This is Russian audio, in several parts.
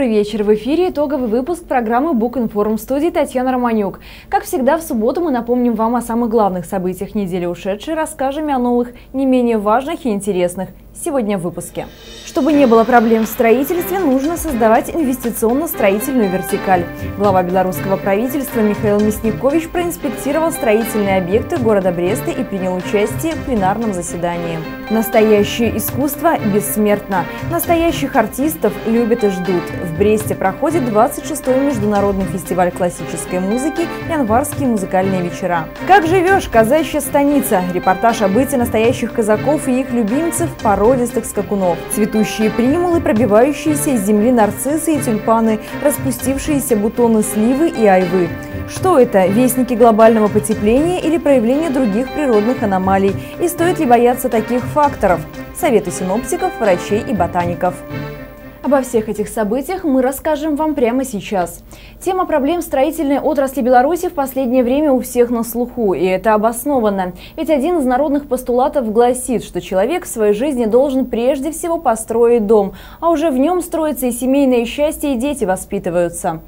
Добрый вечер. В эфире итоговый выпуск программы Inform в студии Татьяна Романюк. Как всегда, в субботу мы напомним вам о самых главных событиях недели ушедшей, расскажем о новых, не менее важных и интересных. Сегодня в выпуске. Чтобы не было проблем в строительстве, нужно создавать инвестиционно-строительную вертикаль. Глава белорусского правительства Михаил Мясникович проинспектировал строительные объекты города Бреста и принял участие в пленарном заседании. Настоящее искусство бессмертно. Настоящих артистов любят и ждут. В Бресте проходит 26-й международный фестиваль классической музыки «Январские музыкальные вечера». Как живешь, казачья станица? Репортаж о быте настоящих казаков и их любимцев, породистых скакунов. Цветущие примулы, пробивающиеся из земли нарциссы и тюльпаны, распустившиеся бутоны сливы и айвы. Что это? Вестники глобального потепления или проявление других природных аномалий? И стоит ли бояться таких факторов? Советы синоптиков, врачей и ботаников. Обо всех этих событиях мы расскажем вам прямо сейчас. Тема проблем строительной отрасли Беларуси в последнее время у всех на слуху, и это обоснованно. Ведь один из народных постулатов гласит, что человек в своей жизни должен прежде всего построить дом, а уже в нем строится и семейное счастье, и дети воспитываются.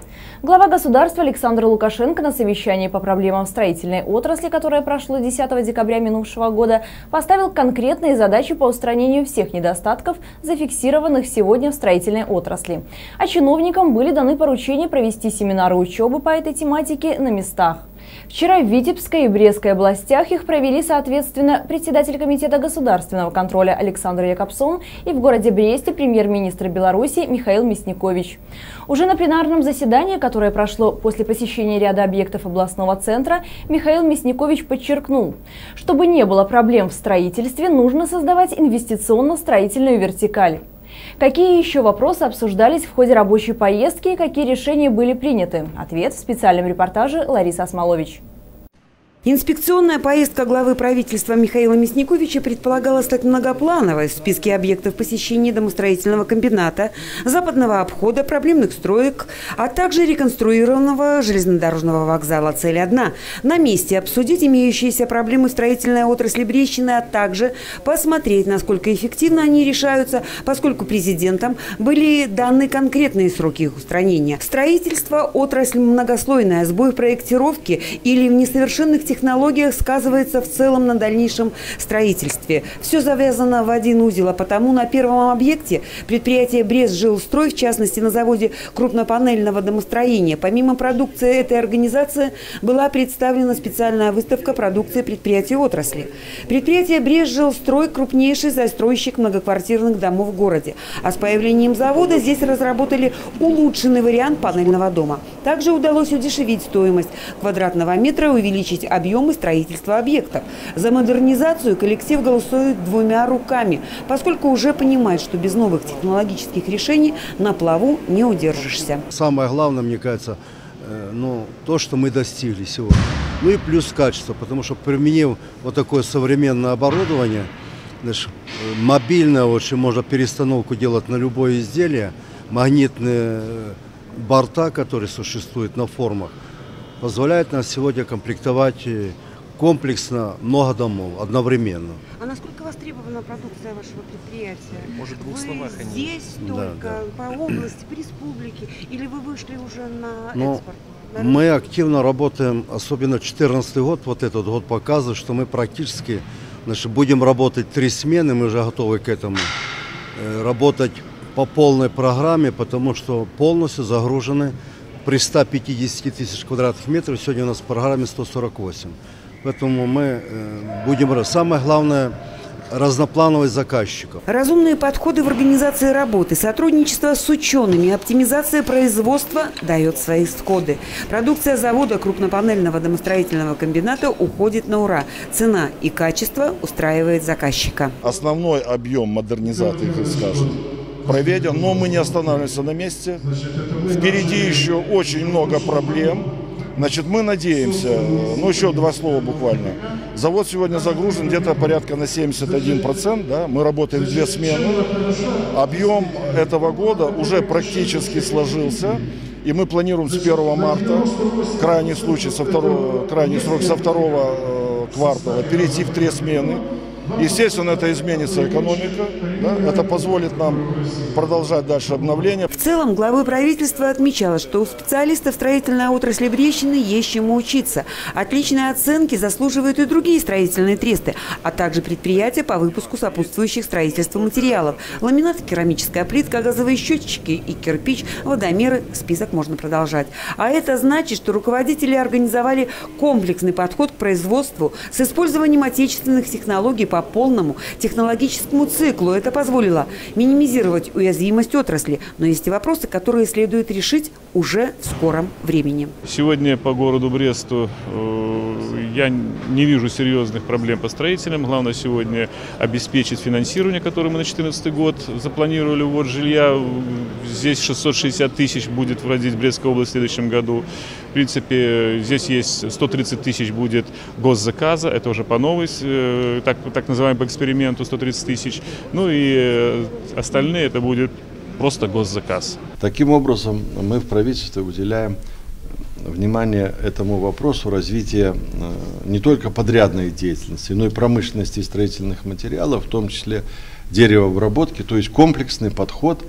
Глава государства Александр Лукашенко на совещании по проблемам строительной отрасли, которое прошло 10 декабря минувшего года, поставил конкретные задачи по устранению всех недостатков, зафиксированных сегодня в строительной отрасли. А чиновникам были даны поручения провести семинары учебы по этой тематике на местах. Вчера в Витебской и Брестской областях их провели, соответственно, председатель Комитета государственного контроля Александр Якобсон и в городе Бресте премьер-министр Беларуси Михаил Мясникович. Уже на пленарном заседании, которое прошло после посещения ряда объектов областного центра, Михаил Мясникович подчеркнул, чтобы не было проблем в строительстве, нужно создавать инвестиционно-строительную вертикаль. Какие еще вопросы обсуждались в ходе рабочей поездки и какие решения были приняты? Ответ в специальном репортаже Ларисы Осмолович. Инспекционная поездка главы правительства Михаила Мясниковича предполагала стать многоплановой в списке объектов посещения домостроительного комбината, западного обхода, проблемных строек, а также реконструированного железнодорожного вокзала. Цель одна – на месте обсудить имеющиеся проблемы строительной отрасли Брещины, а также посмотреть, насколько эффективно они решаются, поскольку президентам были даны конкретные сроки их устранения. Строительство – отрасль многослойная, сбой в проектировке или в несовершенных технологиях сказывается в целом на дальнейшем строительстве. Все завязано в один узел, а потому на первом объекте предприятие Брест-Жилстрой, в частности на заводе крупнопанельного домостроения, помимо продукции этой организации была представлена специальная выставка продукции предприятий отрасли. Предприятие Брест-Жилстрой – крупнейший застройщик многоквартирных домов в городе. А с появлением завода здесь разработали улучшенный вариант панельного дома. Также удалось удешевить стоимость квадратного метра увеличить объем объемы строительства объектов. За модернизацию коллектив голосует двумя руками, поскольку уже понимает, что без новых технологических решений на плаву не удержишься. Самое главное, мне кажется, э, ну, то, что мы достигли сегодня. Ну и плюс качество, потому что применив вот такое современное оборудование, знаешь, э, мобильное, очень можно перестановку делать на любое изделие, магнитные э, борта, которые существуют на формах, позволяет нам сегодня комплектовать э, комплексно много домов одновременно. А насколько востребована продукция вашего предприятия? Может, в двух вы словах они... здесь только Да, по области, по республике? Или вы вышли уже на Ну, экспорт? На Мы активно работаем, особенно 2014 год, вот этот год показывает, что мы практически значит, будем работать три смены, мы уже готовы к этому, э, работать по полной программе, потому что полностью загружены при 150 тысяч квадратных метров, сегодня у нас в программе 148. Поэтому мы э, будем, самое главное, разноплановость заказчиков. Разумные подходы в организации работы, сотрудничество с учеными, оптимизация производства дает свои сходы. Продукция завода крупнопанельного домостроительного комбината уходит на ура. Цена и качество устраивает заказчика. основной объем модернизации, так скажем, проведен, но мы не останавливаемся на месте. Впереди еще очень много проблем. Значит, мы надеемся, ну еще два слова буквально. Завод сегодня загружен где-то порядка на 71%, да? мы работаем две смены. Объем этого года уже практически сложился. И мы планируем с 1 марта, крайний случай со второго, крайний срок со второго э, квартала, перейти в три смены. Естественно, это изменится экономика, да? это позволит нам продолжать дальше обновление. В целом, главы правительства отмечала, что у специалистов строительной отрасли Брещины есть чему учиться. Отличные оценки заслуживают и другие строительные тресты, а также предприятия по выпуску сопутствующих строительству материалов. Ламинат, керамическая плитка, газовые счетчики и кирпич, водомеры. Список можно продолжать. А это значит, что руководители организовали комплексный подход к производству с использованием отечественных технологий по полному технологическому циклу. Это позволило минимизировать уязвимость отрасли. Но есть и вопросы, которые следует решить уже в скором времени. Сегодня по городу Бресту э, я не вижу серьезных проблем по строителям. Главное сегодня обеспечить финансирование, которое мы на 2014 год запланировали. Вот жилья здесь 660 тысяч будет вводить в Брестской области в следующем году. В принципе, здесь есть 130 тысяч будет госзаказа, это уже по новой, э, так, так называемому эксперименту 130 тысяч. Ну и э, остальные это будет просто госзаказ. Таким образом, мы в правительстве уделяем внимание этому вопросу развития э, не только подрядной деятельности, но и промышленности строительных материалов, в том числе деревообработки, то есть комплексный подход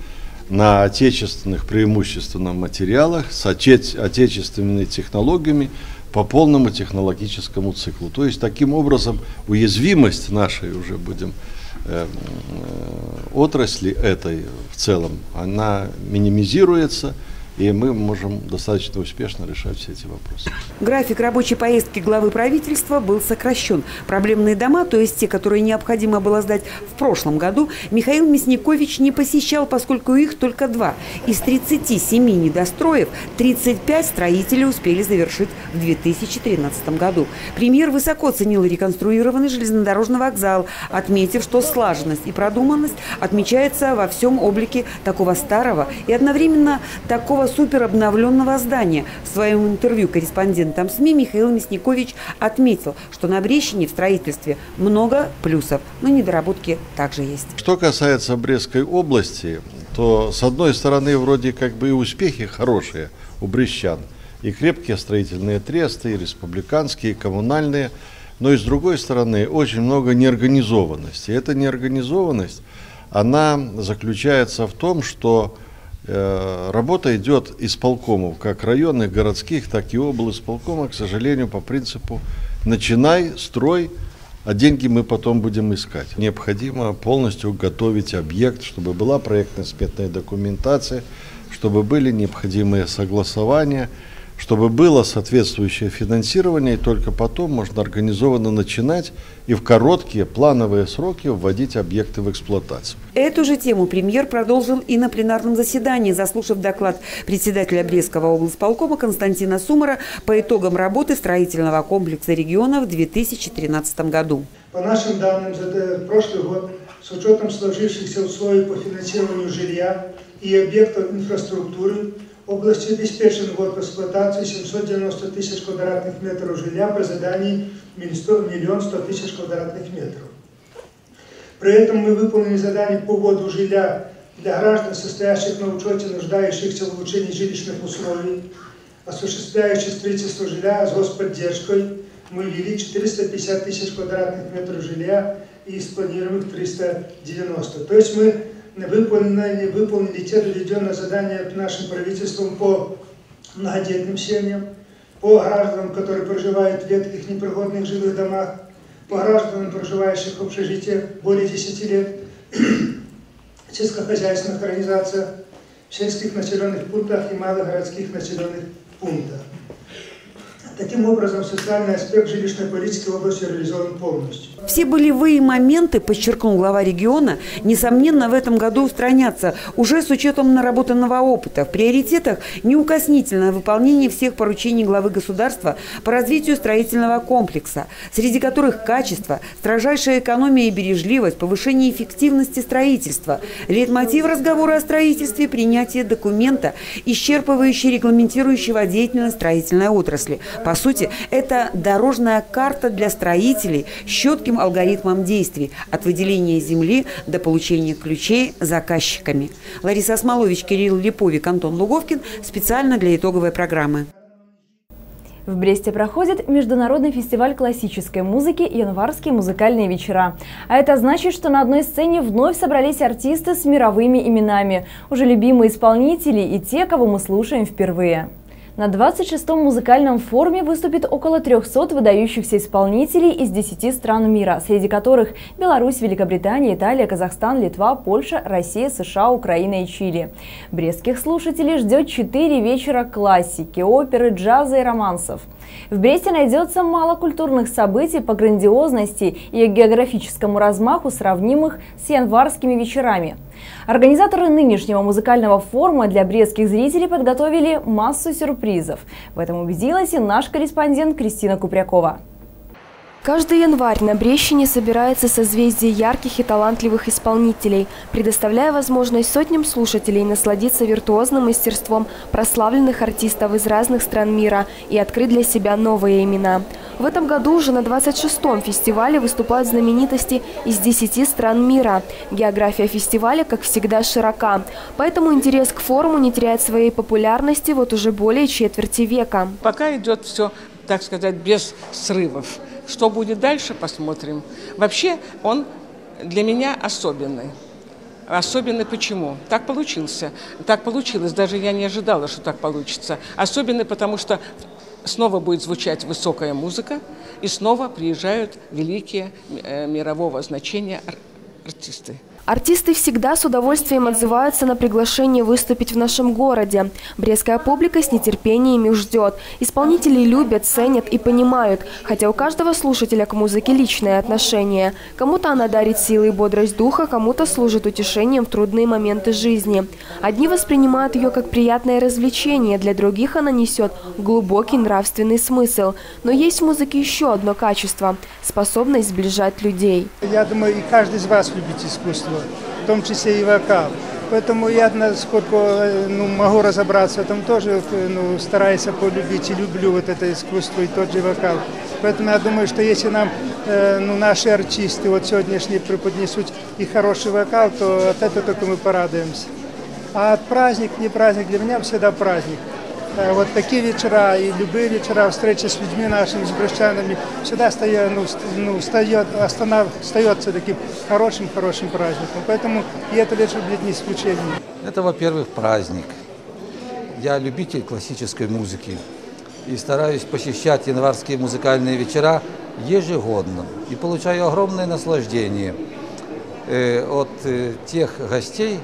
на отечественных преимущественно материалах с отечественными технологиями по полному технологическому циклу. То есть таким образом уязвимость нашей уже будем э, э, отрасли этой в целом, она минимизируется – и мы можем достаточно успешно решать все эти вопросы. График рабочей поездки главы правительства был сокращен. Проблемные дома, то есть те, которые необходимо было сдать в прошлом году, Михаил Мясникович не посещал, поскольку их только два. Из 37 недостроев 35 строители успели завершить в 2013 году. Премьер высоко ценил реконструированный железнодорожный вокзал, отметив, что слаженность и продуманность отмечается во всем облике такого старого и одновременно такого нового суперобновленного здания. В своем интервью корреспондентам СМИ Михаил Мясникович отметил, что на Брещине в строительстве много плюсов, но недоработки также есть. Что касается Брестской области, то с одной стороны вроде как бы и успехи хорошие у брещан, и крепкие строительные тресты, и республиканские, и коммунальные, но и с другой стороны очень много неорганизованности. Эта неорганизованность, она заключается в том, что работа идет из полкомов, как районных, городских, так и облсполкома, к сожалению, по принципу «начинай, строй, а деньги мы потом будем искать». Необходимо полностью готовить объект, чтобы была проектно-сметная документация, чтобы были необходимые согласования – чтобы было соответствующее финансирование, и только потом можно организованно начинать и в короткие плановые сроки вводить объекты в эксплуатацию. Эту же тему премьер продолжил и на пленарном заседании, заслушав доклад председателя Брестского облсполкома Константина Сумара по итогам работы строительного комплекса региона в 2013 году. По нашим данным, за прошлый год с учетом сложившихся условий по финансированию жилья и объектов инфраструктуры области обеспечен в эксплуатации 790 тысяч квадратных метров жилья при задании миллион сто тысяч квадратных метров. При этом мы выполнили задание по вводу жилья для граждан, состоящих на учете, нуждающихся в улучшении жилищных условий, осуществляющих строительство жилья с господдержкой, мы ввели 450 тысяч квадратных метров жилья и из планируемых 390. То есть мы выполнили, выполнили те доведенные задания нашим правительством по многодетным семьям, по гражданам, которые проживают в ветхих непригодных жилых домах, по гражданам, проживающих в общежитиях более 10 лет, сельскохозяйственных организациях, в сельских населенных пунктах и малых городских населенных пунктах. Таким образом, социальный аспект жилищной политики в области реализован полностью. Все болевые моменты, подчеркнул глава региона, несомненно, в этом году устранятся уже с учетом наработанного опыта. В приоритетах неукоснительное выполнение всех поручений главы государства по развитию строительного комплекса, среди которых качество, строжайшая экономия и бережливость, повышение эффективности строительства. Лейтмотив разговора о строительстве – принятие документа, исчерпывающий регламентирующего деятельность строительной отрасли. По сути, это дорожная карта для строителей с четким алгоритмом действий от выделения земли до получения ключей заказчиками. Лариса Осмолович, Кирилл Липовик, Антон Луговкин специально для итоговой программы. В Бресте проходит Международный фестиваль классической музыки «Январские музыкальные вечера». А это значит, что на одной сцене вновь собрались артисты с мировыми именами, уже любимые исполнители и те, кого мы слушаем впервые. На 26-м музыкальном форуме выступит около 300 выдающихся исполнителей из 10 стран мира, среди которых Беларусь, Великобритания, Италия, Казахстан, Литва, Польша, Россия, США, Украина и Чили. Брестских слушателей ждет 4 вечера классики, оперы, джаза и романсов. В Бресте найдется мало культурных событий по грандиозности и географическому размаху, сравнимых с январскими вечерами. Организаторы нынешнего музыкального форума для брестских зрителей подготовили массу сюрпризов. В этом убедилась и наш корреспондент Кристина Купрякова. Каждый январь на Брещине собирается созвездие ярких и талантливых исполнителей, предоставляя возможность сотням слушателей насладиться виртуозным мастерством прославленных артистов из разных стран мира и открыть для себя новые имена. В этом году уже на 26-м фестивале выступают знаменитости из 10 стран мира. География фестиваля, как всегда, широка. Поэтому интерес к форуму не теряет своей популярности вот уже более четверти века. Пока идет все, так сказать, без срывов. Что будет дальше, посмотрим. Вообще он для меня особенный. Особенный почему? Так получился. Так получилось. Даже я не ожидала, что так получится. Особенный, потому что снова будет звучать высокая музыка, и снова приезжают великие э, мирового значения артисты. Артисты всегда с удовольствием отзываются на приглашение выступить в нашем городе. Брестская публика с нетерпением их ждет. Исполнители любят, ценят и понимают, хотя у каждого слушателя к музыке личное отношение. Кому-то она дарит силы и бодрость духа, кому-то служит утешением в трудные моменты жизни. Одни воспринимают ее как приятное развлечение, для других она несет глубокий нравственный смысл. Но есть в музыке еще одно качество – способность сближать людей. Я думаю, и каждый из вас любит искусство искусство, в том числе и вокал. Поэтому я, насколько э, ну, могу разобраться этом, тоже ну, стараюсь полюбить и люблю вот это искусство и тот же вокал. Поэтому я думаю, что если нам э, ну, наши артисты вот сегодняшние преподнесут и хороший вокал, то от этого только мы порадуемся. А праздник, не праздник, для меня всегда праздник. Вот такие вечера и любые вечера, встречи с людьми нашими, с брещанами, всегда стоят, ну, ну, стоят, останов, остается таким хорошим-хорошим праздником. Поэтому и это вечер будет не исключением. Это, во-первых, праздник. Я любитель классической музыки и стараюсь посещать январские музыкальные вечера ежегодно. И получаю огромное наслаждение э, от э, тех гостей,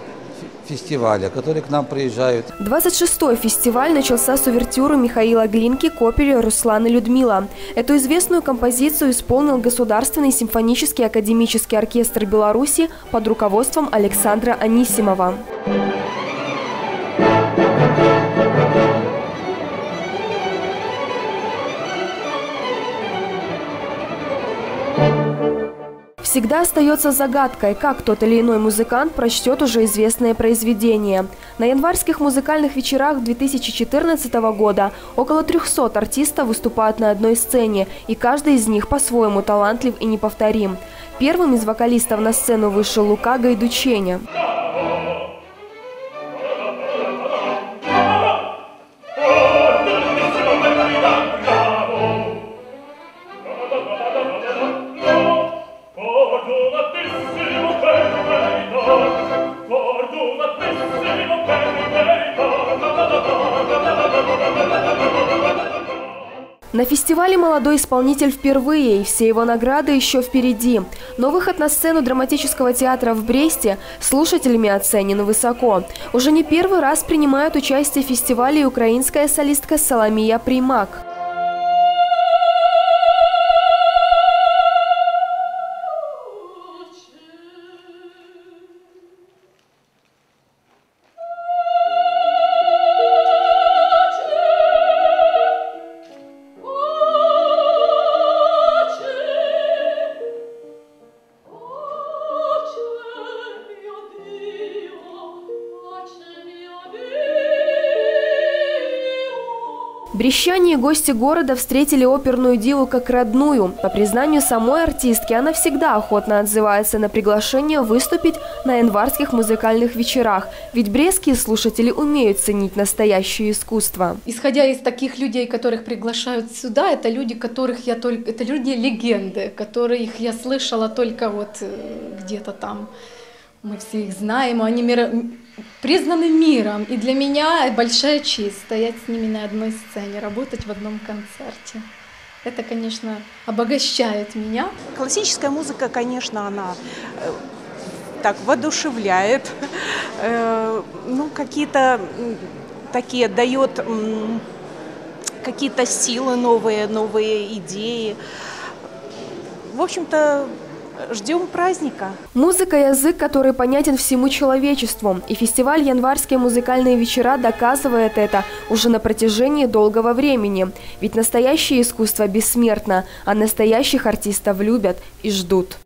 фестиваля, которые к нам приезжают. 26-й фестиваль начался с увертюры Михаила Глинки к опере «Руслан и Людмила». Эту известную композицию исполнил Государственный симфонический академический оркестр Беларуси под руководством Александра Анисимова. Всегда остается загадкой, как тот или иной музыкант прочтет уже известное произведение. На январских музыкальных вечерах 2014 года около 300 артистов выступают на одной сцене, и каждый из них по-своему талантлив и неповторим. Первым из вокалистов на сцену вышел Лука Гайдученя. На фестивале молодой исполнитель впервые, и все его награды еще впереди. Но выход на сцену драматического театра в Бресте слушателями оценен высоко. Уже не первый раз принимает участие в фестивале украинская солистка Соломия Примак. Брещане и гости города встретили оперную диву как родную. По признанию самой артистки, она всегда охотно отзывается на приглашение выступить на январских музыкальных вечерах. Ведь брестские слушатели умеют ценить настоящее искусство. Исходя из таких людей, которых приглашают сюда, это люди, которых я только... Это люди легенды, которых я слышала только вот э, где-то там. Мы все их знаем, они мира признаны миром. И для меня большая честь стоять с ними на одной сцене, работать в одном концерте. Это, конечно, обогащает меня. Классическая музыка, конечно, она э, так воодушевляет, э, ну, какие-то такие дает какие-то силы новые, новые идеи. В общем-то, Ждем праздника. Музыка – язык, который понятен всему человечеству. И фестиваль «Январские музыкальные вечера» доказывает это уже на протяжении долгого времени. Ведь настоящее искусство бессмертно, а настоящих артистов любят и ждут.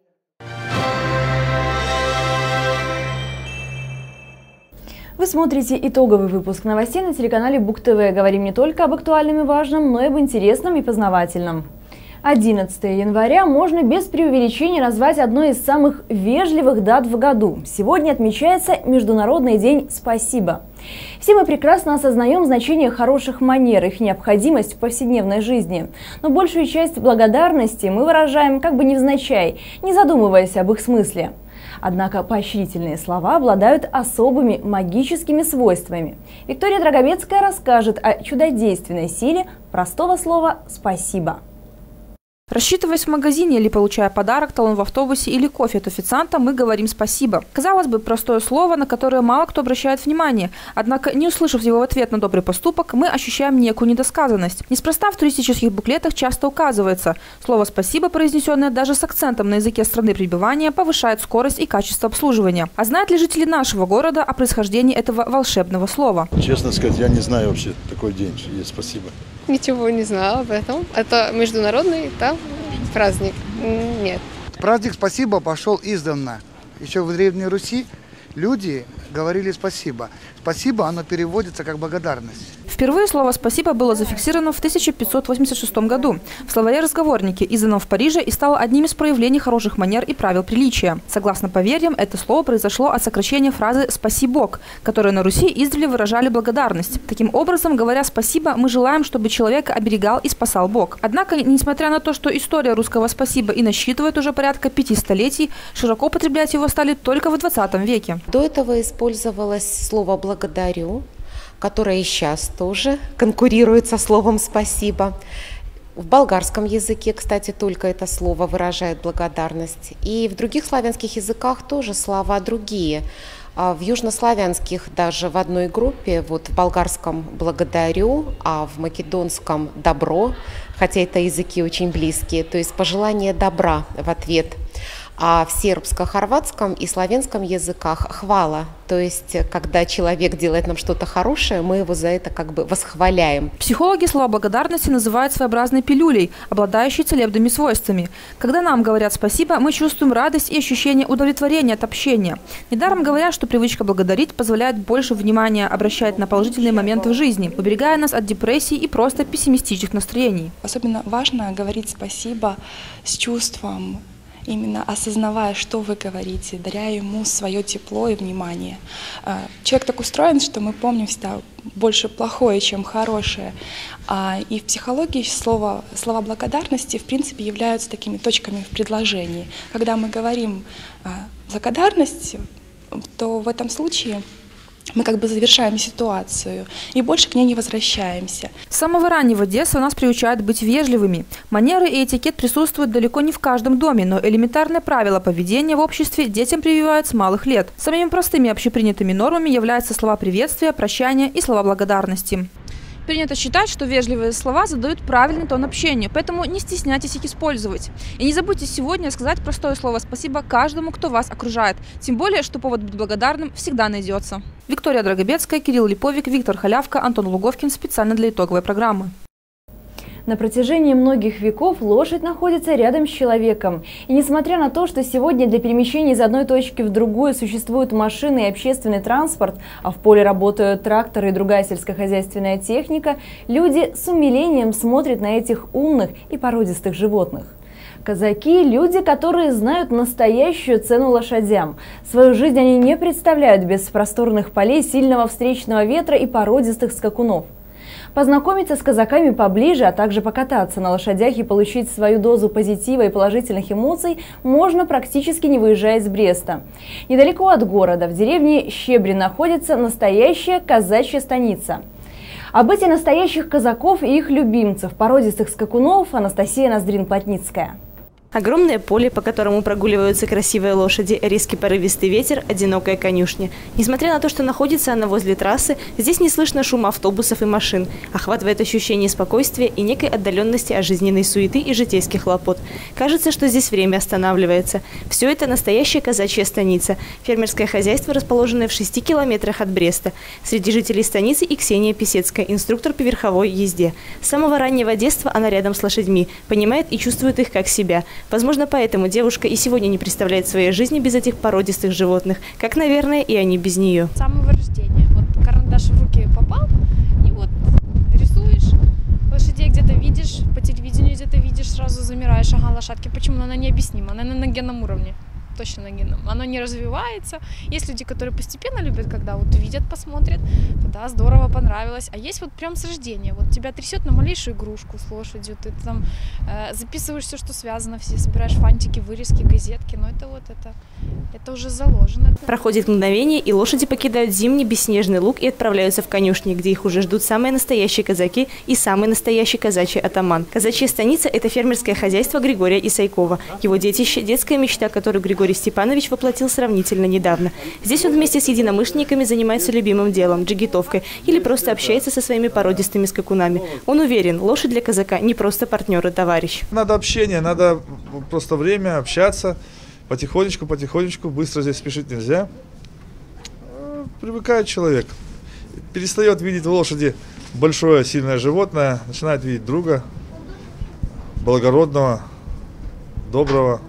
Вы смотрите итоговый выпуск новостей на телеканале Бук ТВ. Говорим не только об актуальном и важном, но и об интересном и познавательном. 11 января можно без преувеличения назвать одной из самых вежливых дат в году. Сегодня отмечается Международный день «Спасибо». Все мы прекрасно осознаем значение хороших манер, их необходимость в повседневной жизни. Но большую часть благодарности мы выражаем как бы невзначай, не задумываясь об их смысле. Однако поощрительные слова обладают особыми магическими свойствами. Виктория Драгобецкая расскажет о чудодейственной силе простого слова «спасибо». Рассчитываясь в магазине или получая подарок, талон в автобусе или кофе от официанта, мы говорим «спасибо». Казалось бы, простое слово, на которое мало кто обращает внимание. Однако, не услышав его в ответ на добрый поступок, мы ощущаем некую недосказанность. Неспроста в туристических буклетах часто указывается, слово «спасибо», произнесенное даже с акцентом на языке страны пребывания, повышает скорость и качество обслуживания. А знают ли жители нашего города о происхождении этого волшебного слова? Честно сказать, я не знаю вообще такой день, есть «спасибо». Ничего не знала об этом. Это международный да, праздник? Нет. Праздник «Спасибо» пошел издавна. Еще в Древней Руси люди говорили «спасибо». «Спасибо» оно переводится как «благодарность». Впервые слово «спасибо» было зафиксировано в 1586 году в словаре-разговорнике, изданном в Париже и стало одним из проявлений хороших манер и правил приличия. Согласно поверьям, это слово произошло от сокращения фразы «спаси Бог», которая на Руси издревле выражали благодарность. Таким образом, говоря «спасибо», мы желаем, чтобы человека оберегал и спасал Бог. Однако, несмотря на то, что история русского «спасибо» и насчитывает уже порядка пяти столетий, широко употреблять его стали только в 20 веке. До этого использовалось слово «благодарю», которое и сейчас тоже конкурирует со словом «спасибо». В болгарском языке, кстати, только это слово выражает благодарность. И в других славянских языках тоже слова другие. А в южнославянских даже в одной группе, вот в болгарском «благодарю», а в македонском «добро», хотя это языки очень близкие, то есть пожелание добра в ответ – а в сербско-хорватском и славянском языках хвала. То есть, когда человек делает нам что-то хорошее, мы его за это как бы восхваляем. Психологи слова благодарности называют своеобразной пилюлей, обладающей целебными свойствами. Когда нам говорят спасибо, мы чувствуем радость и ощущение удовлетворения от общения. Недаром говорят, что привычка благодарить позволяет больше внимания обращать на положительные моменты в жизни, уберегая нас от депрессии и просто пессимистичных настроений. Особенно важно говорить спасибо с чувством именно осознавая, что вы говорите, даря ему свое тепло и внимание. А, человек так устроен, что мы помним всегда больше плохое, чем хорошее. А, и в психологии слово, слова благодарности, в принципе, являются такими точками в предложении. Когда мы говорим а, благодарность, то в этом случае мы как бы завершаем ситуацию и больше к ней не возвращаемся. С самого раннего детства нас приучают быть вежливыми. Манеры и этикет присутствуют далеко не в каждом доме, но элементарные правила поведения в обществе детям прививают с малых лет. Самыми простыми общепринятыми нормами являются слова приветствия, прощания и слова благодарности. Принято считать, что вежливые слова задают правильный тон общения, поэтому не стесняйтесь их использовать. И не забудьте сегодня сказать простое слово «спасибо» каждому, кто вас окружает. Тем более, что повод быть благодарным всегда найдется. Виктория Драгобецкая, Кирилл Липовик, Виктор Халявка, Антон Луговкин специально для итоговой программы. На протяжении многих веков лошадь находится рядом с человеком. И несмотря на то, что сегодня для перемещения из одной точки в другую существуют машины и общественный транспорт, а в поле работают тракторы и другая сельскохозяйственная техника, люди с умилением смотрят на этих умных и породистых животных. Казаки – люди, которые знают настоящую цену лошадям. Свою жизнь они не представляют без просторных полей, сильного встречного ветра и породистых скакунов. Познакомиться с казаками поближе, а также покататься на лошадях и получить свою дозу позитива и положительных эмоций можно практически не выезжая из Бреста. Недалеко от города, в деревне Щебри, находится настоящая казачья станица. Об этих настоящих казаков и их любимцев, породистых скакунов, Анастасия Ноздрин-Плотницкая. Огромное поле, по которому прогуливаются красивые лошади, резкий порывистый ветер, одинокая конюшня. Несмотря на то, что находится она возле трассы, здесь не слышно шума автобусов и машин. Охватывает ощущение спокойствия и некой отдаленности от жизненной суеты и житейских хлопот. Кажется, что здесь время останавливается. Все это настоящая казачья станица. Фермерское хозяйство, расположенное в 6 километрах от Бреста. Среди жителей станицы и Ксения Писецкая, инструктор по верховой езде. С самого раннего детства она рядом с лошадьми, понимает и чувствует их как себя. Возможно, поэтому девушка и сегодня не представляет своей жизни без этих породистых животных, как, наверное, и они без нее. С самого рождения. Вот карандаш в руки попал, и вот рисуешь, лошадей где-то видишь, по телевидению где-то видишь, сразу замираешь, ага, лошадки. Почему? Она необъяснима, она на генном уровне точно на генном. Оно не развивается. Есть люди, которые постепенно любят, когда вот видят, посмотрят, тогда здорово, понравилось. А есть вот прям с рождения. Вот тебя трясет на малейшую игрушку с лошадью, ты там э, записываешь все, что связано, все собираешь фантики, вырезки, газетки. Но это вот это, это уже заложено. Проходит мгновение, и лошади покидают зимний бесснежный луг и отправляются в конюшни, где их уже ждут самые настоящие казаки и самый настоящий казачий атаман. Казачья станица – это фермерское хозяйство Григория Исайкова. Его детище – детская мечта, которую Григорий Григорий Степанович воплотил сравнительно недавно. Здесь он вместе с единомышленниками занимается любимым делом – джигитовкой или просто общается со своими породистыми скакунами. Он уверен, лошадь для казака не просто партнер и товарищ. Надо общение, надо просто время общаться, потихонечку, потихонечку, быстро здесь спешить нельзя. Привыкает человек, перестает видеть в лошади большое сильное животное, начинает видеть друга, благородного, доброго,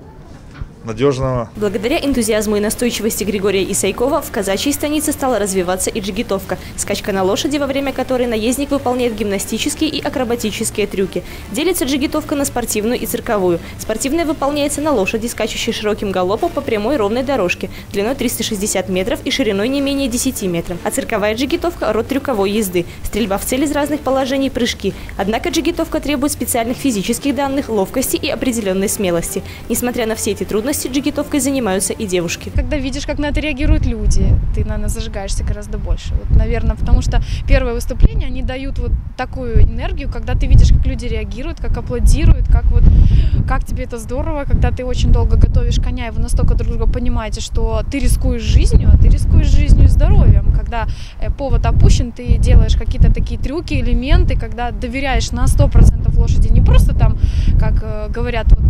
надежного. Благодаря энтузиазму и настойчивости Григория Исайкова в казачьей станице стала развиваться и джигитовка – скачка на лошади, во время которой наездник выполняет гимнастические и акробатические трюки. Делится джигитовка на спортивную и цирковую. Спортивная выполняется на лошади, скачущей широким галопом по прямой ровной дорожке, длиной 360 метров и шириной не менее 10 метров. А цирковая джигитовка – род трюковой езды, стрельба в цель из разных положений, прыжки. Однако джигитовка требует специальных физических данных, ловкости и определенной смелости. Несмотря на все эти трудности, активности джигитовкой занимаются и девушки. Когда видишь, как на это реагируют люди, ты, наверное, зажигаешься гораздо больше. Вот, наверное, потому что первые выступления, они дают вот такую энергию, когда ты видишь, как люди реагируют, как аплодируют, как вот, как тебе это здорово, когда ты очень долго готовишь коня, и вы настолько друг друга понимаете, что ты рискуешь жизнью, а ты рискуешь жизнью и здоровьем. Когда э, повод опущен, ты делаешь какие-то такие трюки, элементы, когда доверяешь на 100% лошади, не просто там, как э, говорят, вот,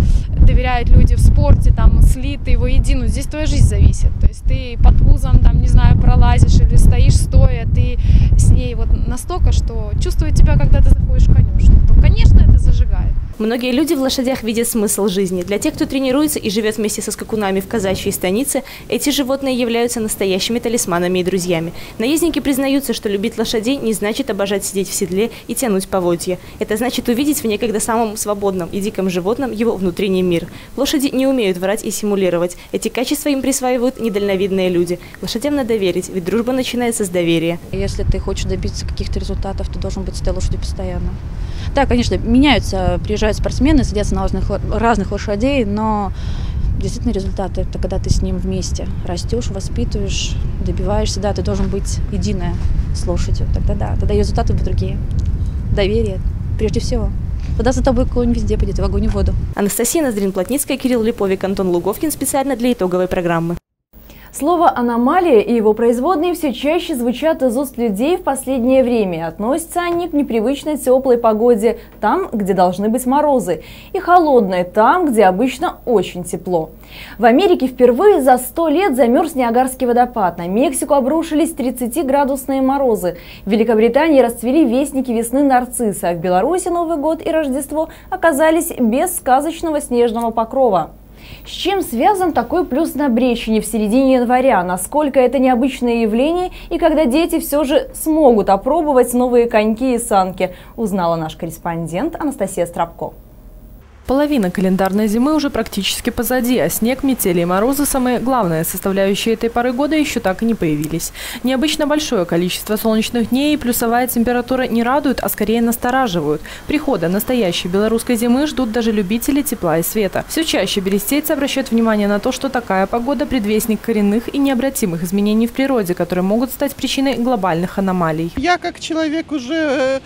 доверяют люди в спорте, там, слиты воедино. Здесь твоя жизнь зависит. То есть ты под пузом, там, не знаю, пролазишь или стоишь стоя, ты с ней вот настолько, что чувствует тебя, когда ты заходишь в конюшню. То, конечно, это зажигает. Многие люди в лошадях видят смысл жизни. Для тех, кто тренируется и живет вместе со скакунами в казачьей станице, эти животные являются настоящими талисманами и друзьями. Наездники признаются, что любить лошадей не значит обожать сидеть в седле и тянуть поводья. Это значит увидеть в некогда самом свободном и диком животном его внутренний мир. Лошади не умеют врать и симулировать. Эти качества им присваивают недальновидные люди. Лошадям надо верить, ведь дружба начинается с доверия. Если ты хочешь добиться каких-то результатов, ты должен быть с этой лошадью постоянно. Да, конечно, меняются, приезжают спортсмены, садятся на разных, разных лошадей, но действительно результаты это когда ты с ним вместе растешь, воспитываешь, добиваешься, да, ты должен быть единая с лошадью. Тогда да, тогда результаты будут другие. Доверие, прежде всего. Тогда за тобой конь везде пойдет, в огонь и в воду. Анастасия Ноздрин-Плотницкая, Кирилл Липовик, Антон Луговкин специально для итоговой программы. Слово «аномалия» и его производные все чаще звучат из уст людей в последнее время. Относятся они к непривычной теплой погоде там, где должны быть морозы, и холодной там, где обычно очень тепло. В Америке впервые за 100 лет замерз Ниагарский водопад. На Мексику обрушились 30-градусные морозы. В Великобритании расцвели вестники весны нарцисса, а в Беларуси Новый год и Рождество оказались без сказочного снежного покрова. С чем связан такой плюс на Брещине в середине января? Насколько это необычное явление и когда дети все же смогут опробовать новые коньки и санки, узнала наш корреспондент Анастасия Стропко. Половина календарной зимы уже практически позади, а снег, метели и морозы – самые главные составляющие этой поры года еще так и не появились. Необычно большое количество солнечных дней и плюсовая температура не радуют, а скорее настораживают. Прихода настоящей белорусской зимы ждут даже любители тепла и света. Все чаще берестейцы обращают внимание на то, что такая погода – предвестник коренных и необратимых изменений в природе, которые могут стать причиной глобальных аномалий. Я как человек уже э,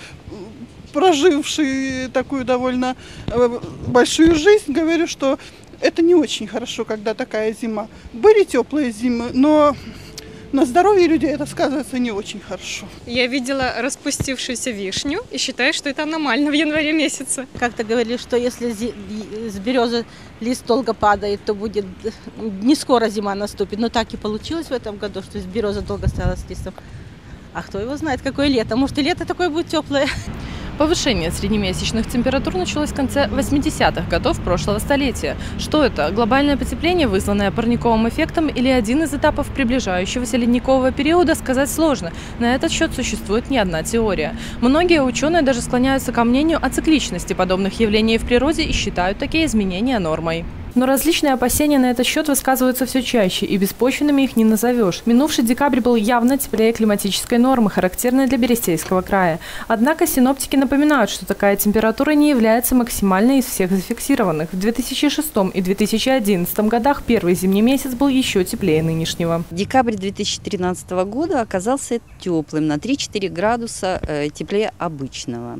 проживший такую довольно э, большую жизнь, говорю, что это не очень хорошо, когда такая зима. Были теплые зимы, но на здоровье людей это сказывается не очень хорошо. Я видела распустившуюся вишню и считаю, что это аномально в январе месяце. Как-то говорили, что если с березы лист долго падает, то будет не скоро зима наступит. Но так и получилось в этом году, что береза долго стояла с листом. А кто его знает, какое лето? Может и лето такое будет теплое. Повышение среднемесячных температур началось в конце 80-х годов прошлого столетия. Что это? Глобальное потепление, вызванное парниковым эффектом или один из этапов приближающегося ледникового периода, сказать сложно. На этот счет существует не одна теория. Многие ученые даже склоняются ко мнению о цикличности подобных явлений в природе и считают такие изменения нормой. Но различные опасения на этот счет высказываются все чаще, и беспочвенными их не назовешь. Минувший декабрь был явно теплее климатической нормы, характерной для Берестейского края. Однако синоптики напоминают, что такая температура не является максимальной из всех зафиксированных. В 2006 и 2011 годах первый зимний месяц был еще теплее нынешнего. Декабрь 2013 года оказался теплым на 3-4 градуса э, теплее обычного.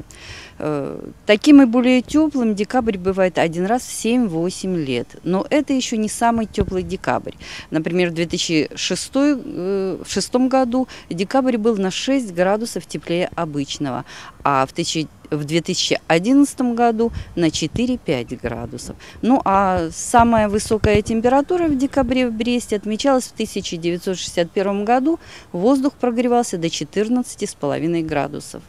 Э, таким и более теплым декабрь бывает один раз в 7-8 лет. Но это еще не самый теплый декабрь. Например, в 2006 э, году декабрь был на 6 градусов теплее обычного, а в 2011 году на 4-5 градусов. Ну а самая высокая температура в декабре в Бресте отмечалась в 1961 году. Воздух прогревался до 14,5 градусов.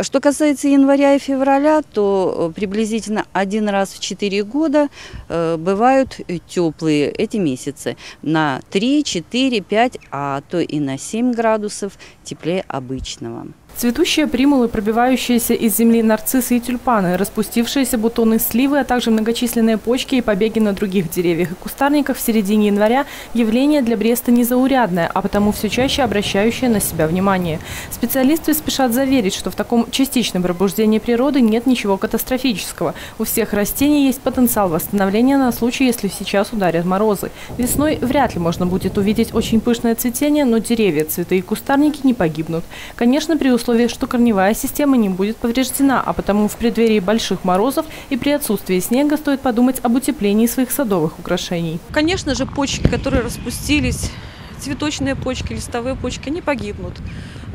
Что касается января и февраля, то э, приблизительно один раз в 4 года э, бывают теплые эти месяцы. На 3, 4, 5, а то и на 7 градусов теплее обычного. Цветущие примулы, пробивающиеся из земли нарциссы и тюльпаны, распустившиеся бутоны сливы, а также многочисленные почки и побеги на других деревьях и кустарниках в середине января – явление для Бреста незаурядное, а потому все чаще обращающее на себя внимание. Специалисты спешат заверить, что в таком частичном пробуждении природы нет ничего катастрофического. У всех растений есть потенциал восстановления на случай, если сейчас ударят морозы. Весной вряд ли можно будет увидеть очень пышное цветение, но деревья, цветы и кустарники не погибнут. Конечно, при условии что корневая система не будет повреждена, а потому в преддверии больших морозов и при отсутствии снега стоит подумать об утеплении своих садовых украшений. Конечно же, почки, которые распустились, цветочные почки, листовые почки, они погибнут.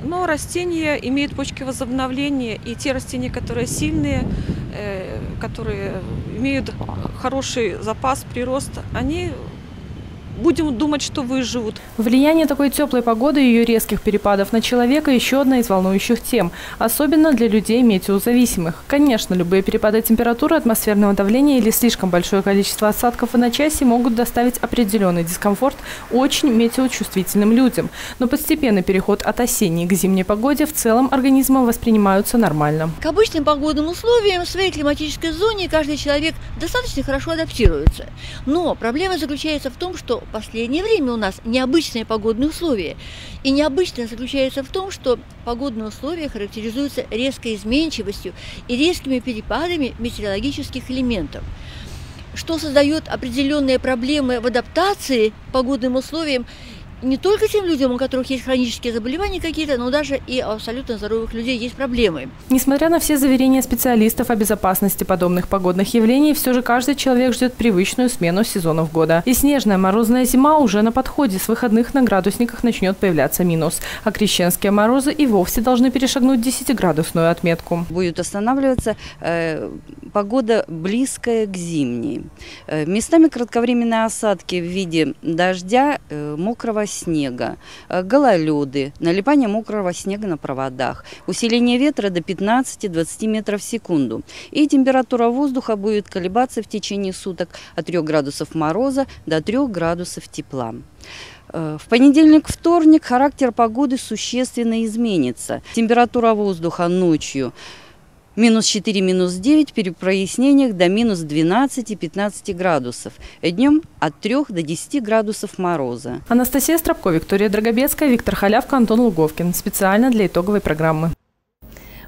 Но растения имеют почки возобновления, и те растения, которые сильные, э, которые имеют хороший запас прироста, они будем думать, что выживут. Влияние такой теплой погоды и ее резких перепадов на человека – еще одна из волнующих тем, особенно для людей метеозависимых. Конечно, любые перепады температуры, атмосферного давления или слишком большое количество осадков в одночасье могут доставить определенный дискомфорт очень метеочувствительным людям. Но постепенный переход от осенней к зимней погоде в целом организмом воспринимаются нормально. К обычным погодным условиям в своей климатической зоне каждый человек достаточно хорошо адаптируется. Но проблема заключается в том, что последнее время у нас необычные погодные условия. И необычное заключается в том, что погодные условия характеризуются резкой изменчивостью и резкими перепадами метеорологических элементов что создает определенные проблемы в адаптации к погодным условиям не только тем людям, у которых есть хронические заболевания какие-то, но даже и у абсолютно здоровых людей есть проблемы. Несмотря на все заверения специалистов о безопасности подобных погодных явлений, все же каждый человек ждет привычную смену сезонов года. И снежная морозная зима уже на подходе. С выходных на градусниках начнет появляться минус. А крещенские морозы и вовсе должны перешагнуть 10-градусную отметку. Будет останавливаться э, погода близкая к зимней. Э, местами кратковременные осадки в виде дождя, э, мокрого снега, э, гололеды, налипание мокрого снега на проводах, усиление ветра до 15-20 метров в секунду. И температура воздуха будет колебаться в течение суток от 3 градусов мороза до 3 градусов тепла. Э, в понедельник, вторник характер погоды существенно изменится. Температура воздуха ночью минус 4, минус 9, при прояснениях до минус 12-15 градусов. Днем от 3 до 10 градусов мороза. Анастасия Стропко, Виктория Драгобецкая, Виктор Халявка, Антон Луговкин. Специально для итоговой программы.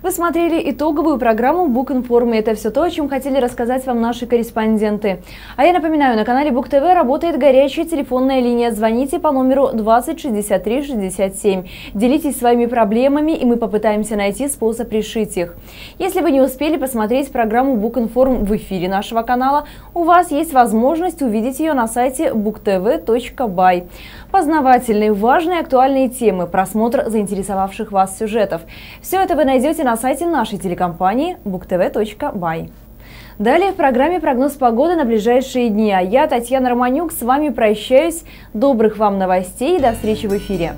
Вы смотрели итоговую программу Book Это все то, о чем хотели рассказать вам наши корреспонденты. А я напоминаю, на канале Бук ТВ работает горячая телефонная линия. Звоните по номеру 20 63 67. Делитесь своими проблемами, и мы попытаемся найти способ решить их. Если вы не успели посмотреть программу Book в эфире нашего канала, у вас есть возможность увидеть ее на сайте booktv.by. Познавательные, важные, актуальные темы, просмотр заинтересовавших вас сюжетов. Все это вы найдете на сайте нашей телекомпании booktv.by. Далее в программе прогноз погоды на ближайшие дни. А я, Татьяна Романюк, с вами прощаюсь. Добрых вам новостей и до встречи в эфире.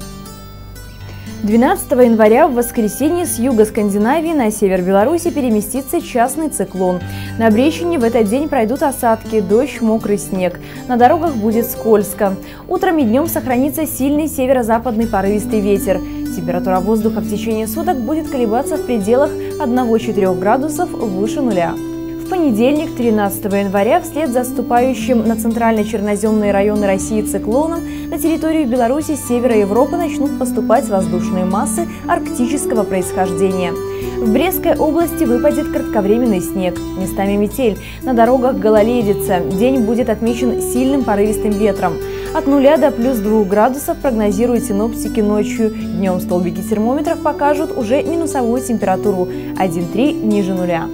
12 января в воскресенье с юга Скандинавии на север Беларуси переместится частный циклон. На Брещине в этот день пройдут осадки, дождь, мокрый снег. На дорогах будет скользко. Утром и днем сохранится сильный северо-западный порывистый ветер. Температура воздуха в течение суток будет колебаться в пределах 1-4 градусов выше нуля. В понедельник, 13 января, вслед за ступающим на центрально-черноземные районы России циклоном на территорию Беларуси с севера Европы начнут поступать воздушные массы арктического происхождения. В Брестской области выпадет кратковременный снег, местами метель, на дорогах гололедица. День будет отмечен сильным порывистым ветром. От нуля до плюс 2 градусов прогнозируют синоптики ночью. Днем столбики термометров покажут уже минусовую температуру 1,3 ниже нуля.